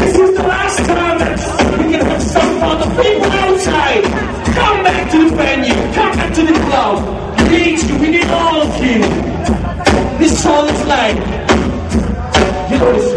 This is the last time that we can have some fun. The people outside, come back to the venue, come back to the club. We need you, we need all of you. This is like, you know this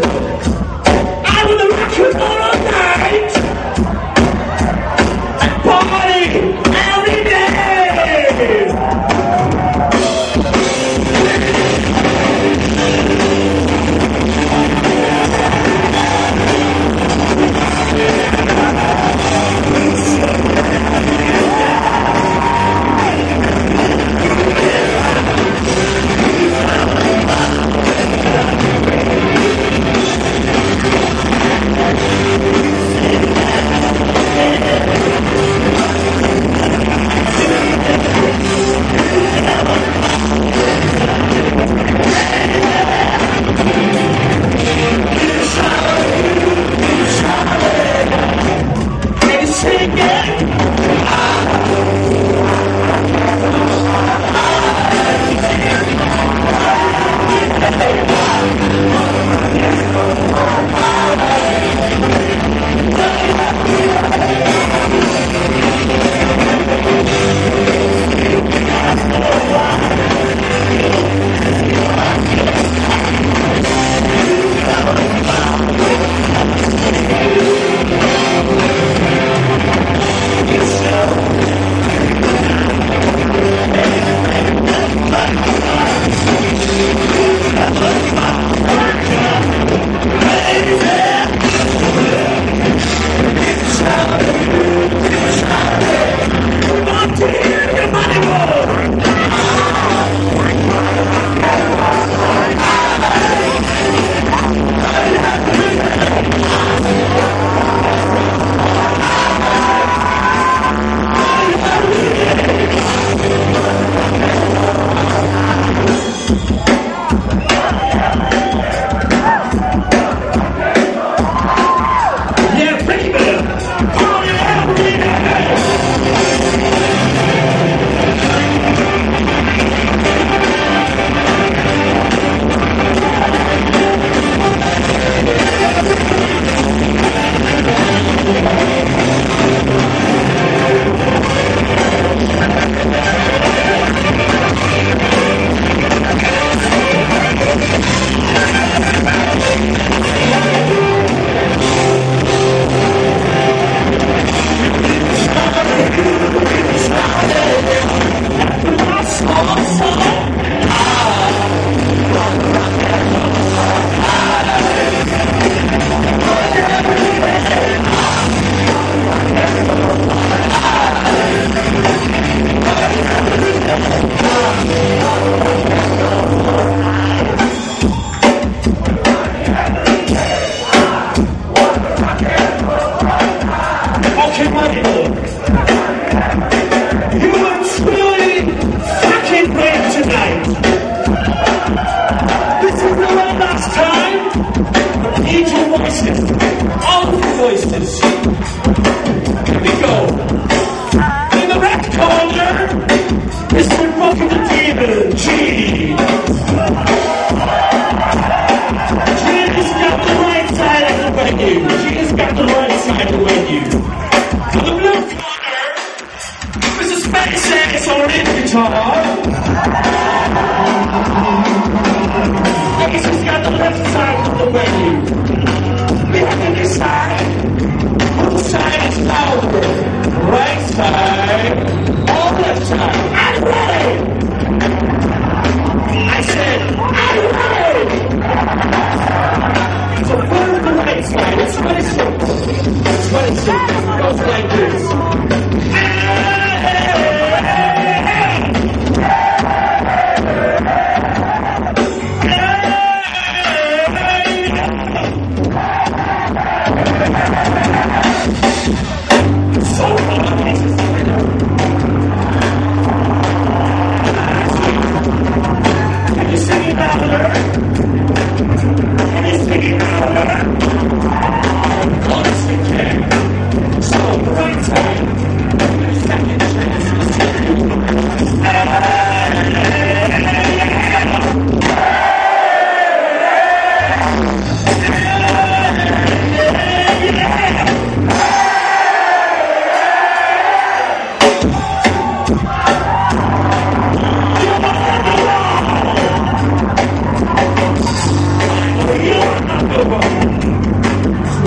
tonight. This is the one last time. Need your voices. All your voices. Here we go. In the red corner, Mr. On lead guitar. Ace has got the left side of the venue. Behind this side, which side is louder? Right side or left side? I'm ready! I said, I'm ready! So follow the right side. It's very simple. It's very simple. It goes like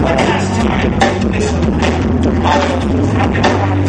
But last time, this, I was